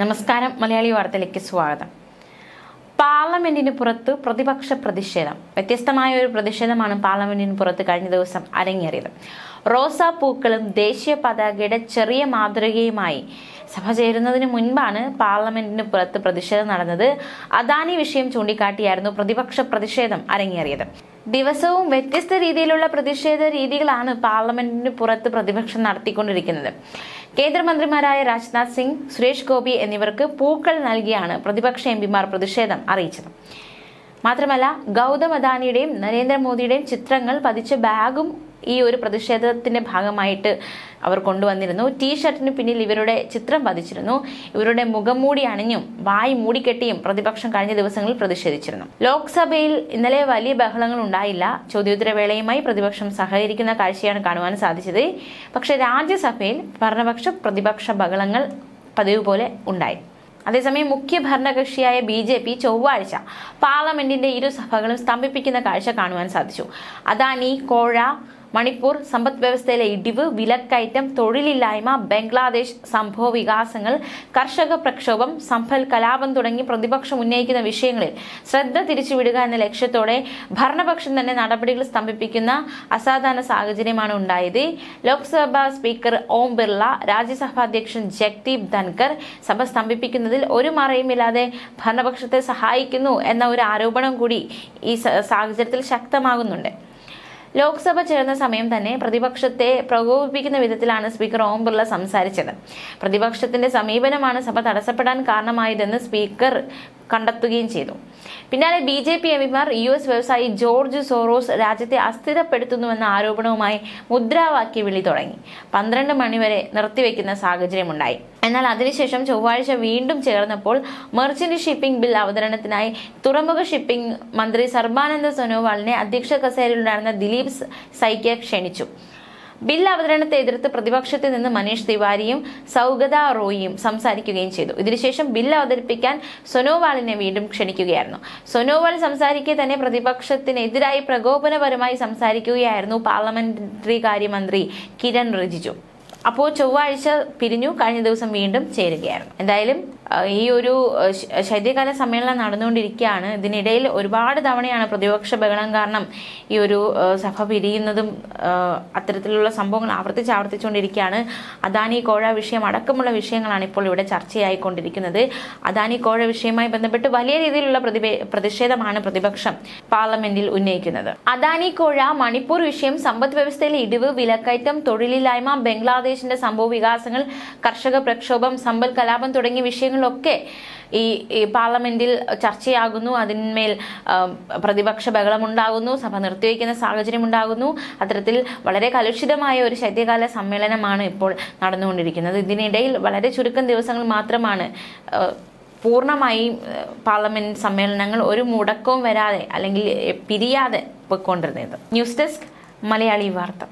നമസ്കാരം മലയാളി വാർത്തയിലേക്ക് സ്വാഗതം. പാർലമെന്റിന് പുറത്ത് പ്രതിപക്ഷ പ്രതിഷേധം. വ്യത്യസ്തമായ ഒരു പ്രതിഷേധമാണ് പാർലമെന്റിന് പുറത്ത് കഴിഞ്ഞ ദിവസം അരങ്ങേറിയത്. റോസാ പൂക്കളും ദേശീയ പതാകയുടെ ചെറിയ മാതൃകയുമായി സഭ ചേരുന്നതിന് മുൻപാണ് പാർലമെന്റിന് പുറത്ത് പ്രതിഷേധം നടന്നത്. അദാനി വിഷയം ചൂണ്ടിക്കാട്ടിയായിരുന്നു പ്രതിപക്ഷ പ്രതിഷേധം അരങ്ങേറിയത്. ദിവസവും വ്യത്യസ്ത രീതിയിലുള്ള പ്രതിഷേധ രീതികളാണ് പാർലമെന്റിന് പുറത്ത് പ്രതിപക്ഷം നടത്തിക്കൊണ്ടിരിക്കുന്നത്. കേന്ദ്രമന്ത്രിമാരായ രാജ്നാഥ് സിംഗ് സുരേഷ് ഗോപി എന്നിവർക്ക് പൂക്കൾ നൽകിയാണ് പ്രതിപക്ഷ എംപിമാർ പ്രതിഷേധം അറിയിച്ചത്. മാത്രമല്ല ഗൗതം അദാനിയുടെയും നരേന്ദ്രമോദിയുടെയും ചിത്രങ്ങൾ പതിച്ച ബാഗും ഈ ഒരു പ്രതിഷേധത്തിന്റെ ഭാഗമായിട്ട് അവർ കൊണ്ടുവന്നിരുന്നു. ടീഷർട്ടിന് പിന്നിൽ ഇവരുടെ ചിത്രം പതിച്ചിരുന്നു. ഇവരുടെ മുഖം മൂടി അണിഞ്ഞും വായി മൂടിക്കെട്ടിയും പ്രതിപക്ഷം കഴിഞ്ഞ ദിവസങ്ങളിൽ പ്രതിഷേധിച്ചിരുന്നു. ലോക്സഭയിൽ ഇന്നലെ വലിയ ബഹളങ്ങൾ ഉണ്ടായില്ല. ചോദ്യോത്തരവേളയുമായി പ്രതിപക്ഷം സഹകരിക്കുന്ന കാഴ്ചയാണ് കാണുവാൻ സാധിച്ചത്. പക്ഷേ രാജ്യസഭയിൽ ഭരണപക്ഷ പ്രതിപക്ഷ ബഹളങ്ങൾ പതിവ് പോലെ ഉണ്ടായി. അതേസമയം മുഖ്യ ഭരണകക്ഷിയായ ബി ജെ പി ചൊവ്വാഴ്ച പാർലമെന്റിന്റെ ഇരു സഭകളും സ്തംഭിപ്പിക്കുന്ന കാഴ്ച കാണുവാൻ സാധിച്ചു. അദാനി കോഴ മണിപ്പൂർ സമ്പദ് വ്യവസ്ഥയിലെ ഇടിവ് വിലക്കയറ്റം തൊഴിലില്ലായ്മ ബംഗ്ലാദേശ് സംഭവ വികാസങ്ങൾ കർഷക പ്രക്ഷോഭം സമ്പൽ കലാപം തുടങ്ങി പ്രതിപക്ഷം ഉന്നയിക്കുന്ന വിഷയങ്ങളിൽ ശ്രദ്ധ തിരിച്ചുവിടുക എന്ന ലക്ഷ്യത്തോടെ ഭരണപക്ഷം തന്നെ നടപടികൾ സ്തംഭിപ്പിക്കുന്ന അസാധാരണ സാഹചര്യമാണ് ഉണ്ടായത്. ലോക്സഭാ സ്പീക്കർ ഓം ബിർള രാജ്യസഭാ അധ്യക്ഷൻ ജഗ്ദീപ് ധൻകർ സഭ സ്തംഭിപ്പിക്കുന്നതിൽ ഒരു മറയുമില്ലാതെ ഭരണപക്ഷത്തെ സഹായിക്കുന്നു എന്ന ഒരു ആരോപണം കൂടി ഈ സാഹചര്യത്തിൽ ശക്തമാകുന്നുണ്ട്. ലോക്സഭ ചേർന്ന സമയം തന്നെ പ്രതിപക്ഷത്തെ പ്രകോപിപ്പിക്കുന്ന വിധത്തിലാണ് സ്പീക്കർ ഓം ബിർള സംസാരിച്ചത്. പ്രതിപക്ഷത്തിന്റെ സമീപനമാണ് സഭ തടസ്സപ്പെടാൻ കാരണമായതെന്ന് സ്പീക്കർ കണ്ടെത്തുകയും ചെയ്തു. പിന്നാലെ ബി ജെ പി എംപിമാർ യു എസ് വ്യവസായി ജോർജ് സോറോസ് രാജ്യത്തെ അസ്ഥിരപ്പെടുത്തുന്നുവെന്ന ആരോപണവുമായി മുദ്രാവാക്യ വിളി തുടങ്ങി. പന്ത്രണ്ട് മണിവരെ നിർത്തിവെക്കുന്ന സാഹചര്യമുണ്ടായി. എന്നാൽ അതിനുശേഷം ചൊവ്വാഴ്ച വീണ്ടും ചേർന്നപ്പോൾ മെർച്ചന്റ് ഷിപ്പിംഗ് ബിൽ അവതരണത്തിനായി തുറമുഖ ഷിപ്പിംഗ് മന്ത്രി സർബാനന്ദ സോനോവാളിനെ അധ്യക്ഷ കസേരയിലുണ്ടായിരുന്ന ദിലീപ് സൈക്യ ക്ഷണിച്ചു. ബിൽ അവതരണത്തെ എതിർത്ത് പ്രതിപക്ഷത്തിൽ നിന്ന് മനീഷ് തിവാരിയും സൗഗത റോയിയും സംസാരിക്കുകയും ചെയ്തു. ഇതിനുശേഷം ബിൽ അവതരിപ്പിക്കാൻ സൊനോവാളിനെ വീണ്ടും ക്ഷണിക്കുകയായിരുന്നു. സൊനോവാൾ സംസാരിക്കെ തന്നെ പ്രതിപക്ഷത്തിനെതിരായി പ്രകോപനപരമായി സംസാരിക്കുകയായിരുന്നു പാർലമെന്ററി കാര്യമന്ത്രി കിരൺ റിജിജു. അപ്പോൾ ചൊവ്വാഴ്ച പിരിഞ്ഞു കഴിഞ്ഞ ദിവസം വീണ്ടും ചേരുകയായിരുന്നു. എന്തായാലും ഈ ഒരു ശൈത്യകാല സമ്മേളനം നടന്നുകൊണ്ടിരിക്കുകയാണ്. ഇതിനിടയിൽ ഒരുപാട് തവണയാണ് പ്രതിപക്ഷ ബഹളം കാരണം ഈ ഒരു സഭ പിരിയുന്നതും അത്തരത്തിലുള്ള സംഭവങ്ങൾ ആവർത്തിച്ച് ആവർത്തിച്ചുകൊണ്ടിരിക്കുകയാണ്. അദാനി കോഴ വിഷയം അടക്കമുള്ള വിഷയങ്ങളാണ് ഇപ്പോൾ ഇവിടെ ചർച്ചയായിക്കൊണ്ടിരിക്കുന്നത്. അദാനി കോഴ വിഷയവുമായി ബന്ധപ്പെട്ട് വലിയ രീതിയിലുള്ള പ്രതിഷേധമാണ് പ്രതിപക്ഷം പാർലമെന്റിൽ ഉന്നയിക്കുന്നത്. അദാനി കോഴ മണിപ്പൂർ വിഷയം സമ്പദ് വ്യവസ്ഥയിലെ ഇടിവ് വിലക്കയറ്റം തൊഴിലില്ലായ്മ ബംഗ്ലാദേശിന്റെ സംഭവ വികാസങ്ങൾ കർഷക പ്രക്ഷോഭം സമ്പൽ കലാപം തുടങ്ങിയ വിഷയങ്ങളിലൊക്കെ ഈ പാർലമെന്റിൽ ചർച്ചയാകുന്നു. അതിന്മേൽ പ്രതിപക്ഷ ബഹളമുണ്ടാകുന്നു. സഭ നിർത്തിവെക്കുന്ന സാഹചര്യം ഉണ്ടാകുന്നു അത്തരത്തിൽ വളരെ കലുഷിതമായ ഒരു ശൈത്യകാല സമ്മേളനമാണ് ഇപ്പോൾ നടന്നുകൊണ്ടിരിക്കുന്നത്. ഇതിനിടയിൽ വളരെ ചുരുക്കം ദിവസങ്ങൾ മാത്രമാണ് പൂർണമായി പാർലമെന്റ് സമ്മേളനങ്ങൾ ഒരു മുടക്കവും വരാതെ അല്ലെങ്കിൽ പിരിയാതെ പോയിക്കൊണ്ടിരുന്നത്. ന്യൂസ് ഡെസ്ക് മലയാളി വാർത്ത.